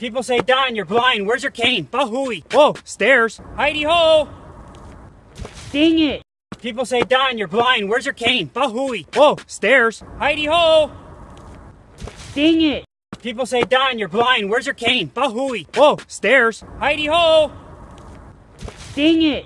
People say, Don, you're blind. Where's your cane? Bahooey. Whoa, stairs. Heidi ho! Dang it. People say, Don, you're blind. Where's your cane? Bahooey. Whoa, stairs. Heidi ho! Dang it. People say, Don, you're blind. Where's your cane? Bahooey. Whoa, stairs. Heidi ho! Dang it.